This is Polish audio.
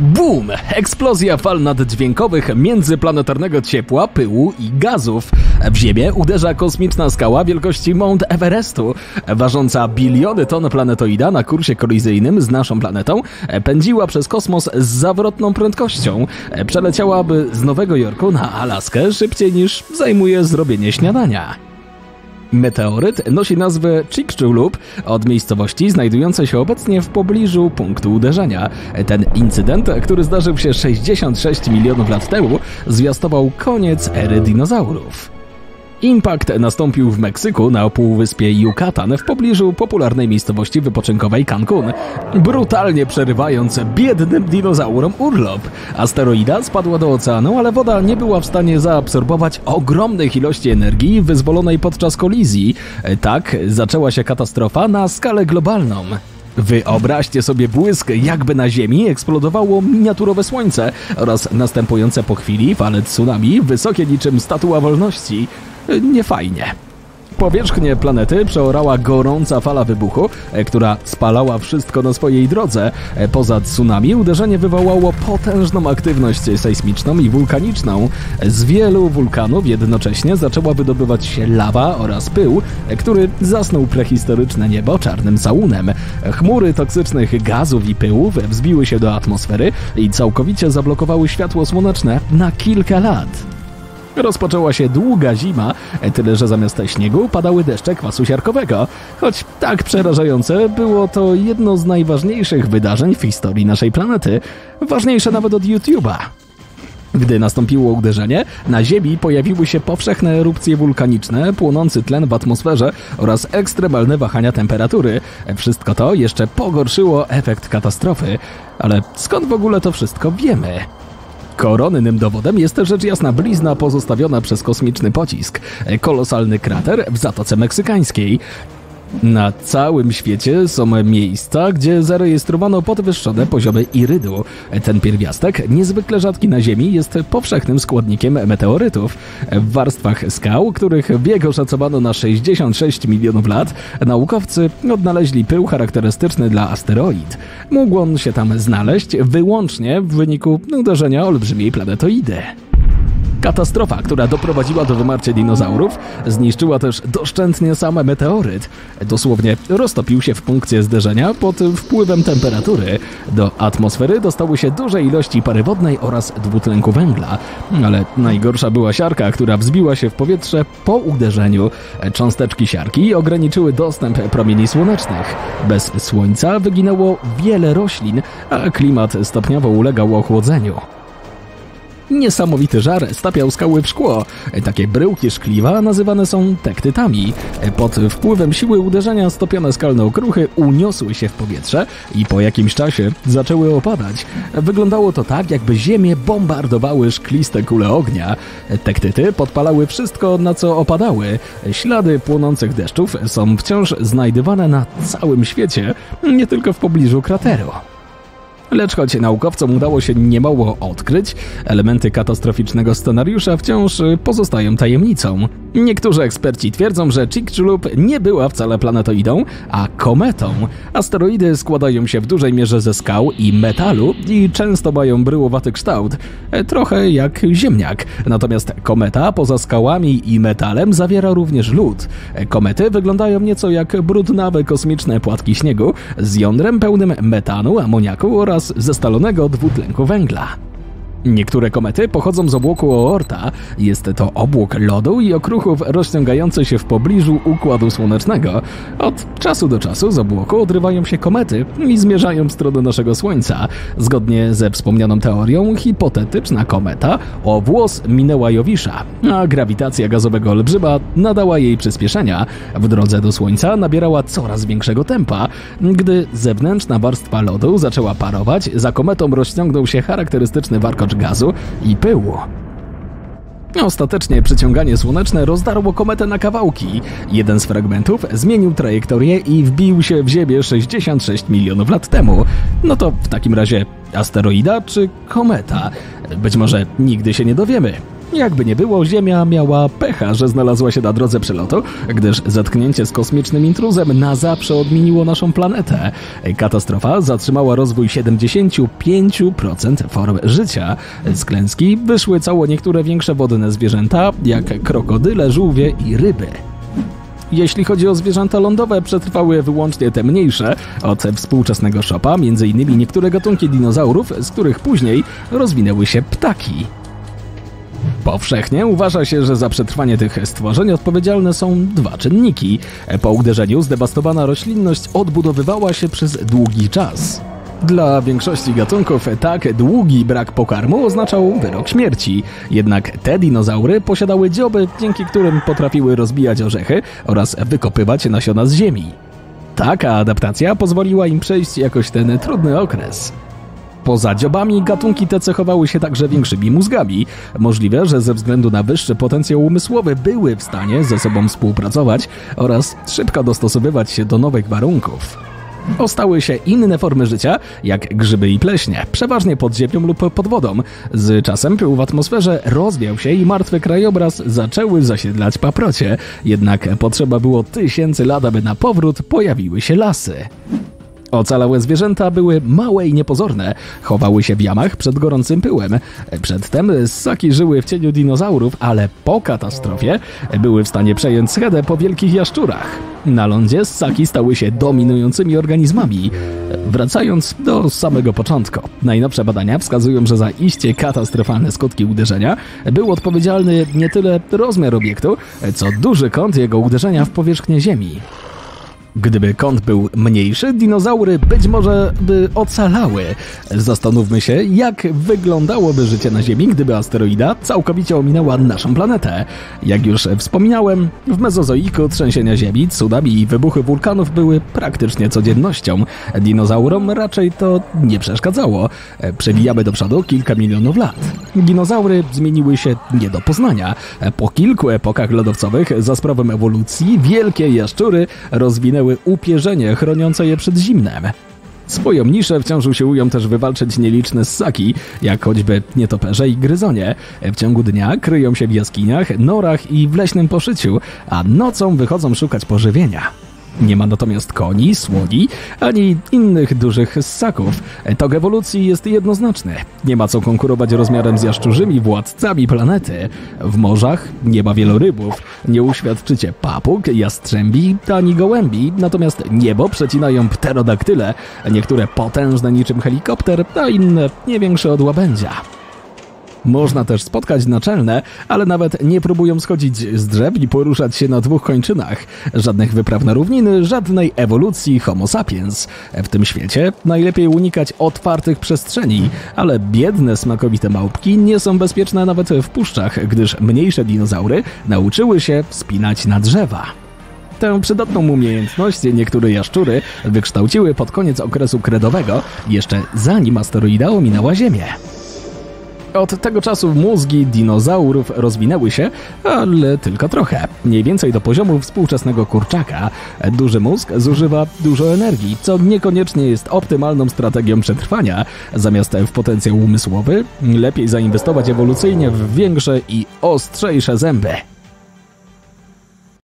Boom! Eksplozja fal naddźwiękowych międzyplanetarnego ciepła, pyłu i gazów. W Ziemię uderza kosmiczna skała wielkości Mount Everestu. Ważąca biliony ton planetoida na kursie kolizyjnym z naszą planetą pędziła przez kosmos z zawrotną prędkością. Przeleciałaby z Nowego Jorku na Alaskę szybciej niż zajmuje zrobienie śniadania. Meteoryt nosi nazwę Chicxulub od miejscowości znajdującej się obecnie w pobliżu punktu uderzenia. Ten incydent, który zdarzył się 66 milionów lat temu, zwiastował koniec ery dinozaurów. Impact nastąpił w Meksyku na półwyspie Yucatan w pobliżu popularnej miejscowości wypoczynkowej Cancun, brutalnie przerywając biednym dinozaurom urlop. Asteroida spadła do oceanu, ale woda nie była w stanie zaabsorbować ogromnych ilości energii wyzwolonej podczas kolizji. Tak zaczęła się katastrofa na skalę globalną. Wyobraźcie sobie błysk, jakby na Ziemi eksplodowało miniaturowe słońce oraz następujące po chwili fale tsunami wysokie niczym statua wolności. Niefajnie. Powierzchnię planety przeorała gorąca fala wybuchu, e, która spalała wszystko na swojej drodze. E, Poza tsunami uderzenie wywołało potężną aktywność sejsmiczną i wulkaniczną. Z wielu wulkanów jednocześnie zaczęła wydobywać się lawa oraz pył, e, który zasnął prehistoryczne niebo czarnym saunem. Chmury toksycznych gazów i pyłów wzbiły się do atmosfery i całkowicie zablokowały światło słoneczne na kilka lat. Rozpoczęła się długa zima, tyle że zamiast śniegu padały deszcze kwasu siarkowego. Choć tak przerażające, było to jedno z najważniejszych wydarzeń w historii naszej planety. Ważniejsze nawet od YouTube'a. Gdy nastąpiło uderzenie, na Ziemi pojawiły się powszechne erupcje wulkaniczne, płonący tlen w atmosferze oraz ekstremalne wahania temperatury. Wszystko to jeszcze pogorszyło efekt katastrofy. Ale skąd w ogóle to wszystko wiemy? Koronnym dowodem jest rzecz jasna blizna pozostawiona przez kosmiczny pocisk. Kolosalny krater w Zatoce Meksykańskiej. Na całym świecie są miejsca, gdzie zarejestrowano podwyższone poziomy irydu. Ten pierwiastek, niezwykle rzadki na Ziemi, jest powszechnym składnikiem meteorytów. W warstwach skał, których bieg oszacowano na 66 milionów lat, naukowcy odnaleźli pył charakterystyczny dla asteroid. Mógł on się tam znaleźć wyłącznie w wyniku uderzenia olbrzymiej planetoidy. Katastrofa, która doprowadziła do wymarcia dinozaurów, zniszczyła też doszczętnie sam meteoryt. Dosłownie roztopił się w punkcie zderzenia pod wpływem temperatury. Do atmosfery dostały się duże ilości pary wodnej oraz dwutlenku węgla. Ale najgorsza była siarka, która wzbiła się w powietrze po uderzeniu. Cząsteczki siarki ograniczyły dostęp promieni słonecznych. Bez słońca wyginęło wiele roślin, a klimat stopniowo ulegał ochłodzeniu. Niesamowity żar stapiał skały w szkło. Takie bryłki szkliwa nazywane są tektytami. Pod wpływem siły uderzenia stopione skalne okruchy uniosły się w powietrze i po jakimś czasie zaczęły opadać. Wyglądało to tak, jakby ziemię bombardowały szkliste kule ognia. Tektyty podpalały wszystko, na co opadały. Ślady płonących deszczów są wciąż znajdywane na całym świecie, nie tylko w pobliżu krateru. Lecz choć naukowcom udało się niemało odkryć, elementy katastroficznego scenariusza wciąż pozostają tajemnicą. Niektórzy eksperci twierdzą, że Chicxulub nie była wcale planetoidą, a kometą. Asteroidy składają się w dużej mierze ze skał i metalu i często mają bryłowaty kształt, trochę jak ziemniak. Natomiast kometa poza skałami i metalem zawiera również lód. Komety wyglądają nieco jak brudnawe kosmiczne płatki śniegu z jądrem pełnym metanu, amoniaku oraz zestalonego dwutlenku węgla. Niektóre komety pochodzą z obłoku Oorta. Jest to obłok lodu i okruchów rozciągający się w pobliżu Układu Słonecznego. Od czasu do czasu z obłoku odrywają się komety i zmierzają w stronę naszego Słońca. Zgodnie ze wspomnianą teorią, hipotetyczna kometa o włos minęła Jowisza, a grawitacja gazowego olbrzyma nadała jej przyspieszenia. W drodze do Słońca nabierała coraz większego tempa. Gdy zewnętrzna warstwa lodu zaczęła parować, za kometą rozciągnął się charakterystyczny warkocz gazu i pyłu. Ostatecznie przyciąganie słoneczne rozdarło kometę na kawałki. Jeden z fragmentów zmienił trajektorię i wbił się w Ziemię 66 milionów lat temu. No to w takim razie asteroida czy kometa? Być może nigdy się nie dowiemy. Jakby nie było, Ziemia miała pecha, że znalazła się na drodze przelotu, gdyż zetknięcie z kosmicznym intruzem na zawsze odmieniło naszą planetę. Katastrofa zatrzymała rozwój 75% form życia. Z klęski wyszły cało niektóre większe wodne zwierzęta, jak krokodyle, żółwie i ryby. Jeśli chodzi o zwierzęta lądowe, przetrwały wyłącznie te mniejsze od współczesnego szopa, m.in. niektóre gatunki dinozaurów, z których później rozwinęły się ptaki. Powszechnie uważa się, że za przetrwanie tych stworzeń odpowiedzialne są dwa czynniki. Po uderzeniu zdewastowana roślinność odbudowywała się przez długi czas. Dla większości gatunków tak długi brak pokarmu oznaczał wyrok śmierci. Jednak te dinozaury posiadały dzioby, dzięki którym potrafiły rozbijać orzechy oraz wykopywać nasiona z ziemi. Taka adaptacja pozwoliła im przejść jakoś ten trudny okres. Poza dziobami gatunki te cechowały się także większymi mózgami. Możliwe, że ze względu na wyższy potencjał umysłowy były w stanie ze sobą współpracować oraz szybko dostosowywać się do nowych warunków. Ostały się inne formy życia, jak grzyby i pleśnie, przeważnie pod ziemią lub pod wodą. Z czasem pył w atmosferze rozwiał się i martwy krajobraz zaczęły zasiedlać paprocie. Jednak potrzeba było tysięcy lat, aby na powrót pojawiły się lasy. Ocalałe zwierzęta były małe i niepozorne, chowały się w jamach przed gorącym pyłem. Przedtem ssaki żyły w cieniu dinozaurów, ale po katastrofie były w stanie przejąć schedę po wielkich jaszczurach. Na lądzie ssaki stały się dominującymi organizmami. Wracając do samego początku, najnowsze badania wskazują, że za iście katastrofalne skutki uderzenia był odpowiedzialny nie tyle rozmiar obiektu, co duży kąt jego uderzenia w powierzchnię Ziemi. Gdyby kąt był mniejszy, dinozaury być może by ocalały. Zastanówmy się, jak wyglądałoby życie na Ziemi, gdyby asteroida całkowicie ominęła naszą planetę. Jak już wspominałem, w mezozoiku trzęsienia Ziemi, tsunami i wybuchy wulkanów były praktycznie codziennością. Dinozaurom raczej to nie przeszkadzało. Przewijamy do przodu kilka milionów lat. Dinozaury zmieniły się nie do poznania. Po kilku epokach lodowcowych za sprawą ewolucji wielkie jaszczury rozwinęły upierzenie chroniące je przed zimnem. Swoją niszę wciąż usiłują też wywalczyć nieliczne ssaki, jak choćby nietoperze i gryzonie. W ciągu dnia kryją się w jaskiniach, norach i w leśnym poszyciu, a nocą wychodzą szukać pożywienia. Nie ma natomiast koni, słoni, ani innych dużych ssaków. Tok ewolucji jest jednoznaczny. Nie ma co konkurować rozmiarem z jaszczurzymi władcami planety. W morzach nie ma wielorybów. Nie uświadczycie papug, jastrzębi, ani gołębi, natomiast niebo przecinają pterodaktyle, niektóre potężne niczym helikopter, a inne nie większe od łabędzia. Można też spotkać naczelne, ale nawet nie próbują schodzić z drzew i poruszać się na dwóch kończynach. Żadnych wypraw na równiny, żadnej ewolucji homo sapiens. W tym świecie najlepiej unikać otwartych przestrzeni, ale biedne smakowite małpki nie są bezpieczne nawet w puszczach, gdyż mniejsze dinozaury nauczyły się wspinać na drzewa. Tę przydatną umiejętność niektóre jaszczury wykształciły pod koniec okresu kredowego, jeszcze zanim asteroida ominęła Ziemię. Od tego czasu mózgi dinozaurów rozwinęły się, ale tylko trochę. Mniej więcej do poziomu współczesnego kurczaka. Duży mózg zużywa dużo energii, co niekoniecznie jest optymalną strategią przetrwania. Zamiast w potencjał umysłowy, lepiej zainwestować ewolucyjnie w większe i ostrzejsze zęby.